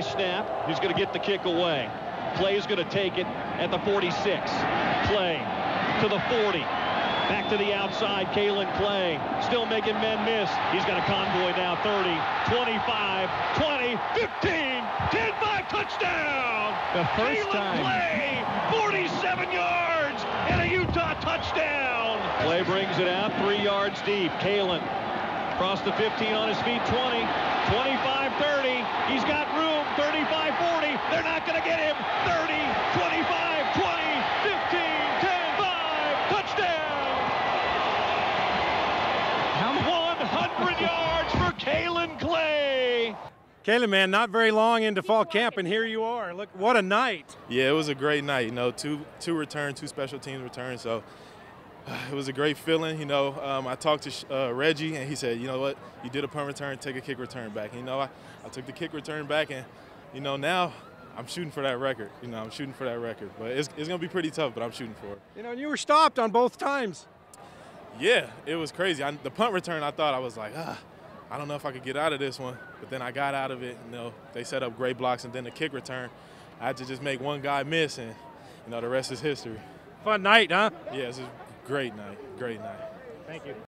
high snap. He's going to get the kick away. Clay is going to take it at the 46. Clay to the 40. Back to the outside, Kaelin Clay. Still making men miss. He's got a convoy now, 30, 25, 20, 15, 10, 5, touchdown! The first Kaelin time. Clay, 47 yards, and a Utah touchdown! Clay brings it out, three yards deep. Kaelin across the 15 on his feet, 20, 25, 30. He's got room, 35, 40. They're not going to get him. 30, 25, 20, 15, 10, 5, touchdown! How 100 yards for Kaelin Clay. Caleb, man, not very long into fall camp, and here you are. Look, what a night. Yeah, it was a great night. You know, two two returns, two special teams returns. So it was a great feeling. You know, um, I talked to uh, Reggie, and he said, you know what, you did a punt return, take a kick return back. You know, I, I took the kick return back, and you know now I'm shooting for that record. You know, I'm shooting for that record. But it's, it's gonna be pretty tough, but I'm shooting for it. You know, and you were stopped on both times. Yeah, it was crazy. I, the punt return, I thought I was like, ah, I don't know if I could get out of this one. But then I got out of it. You know, they set up great blocks, and then the kick return, I had to just make one guy miss, and you know the rest is history. Fun night, huh? Yeah, it was a great night. Great night. Thank you.